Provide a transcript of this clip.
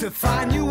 to find you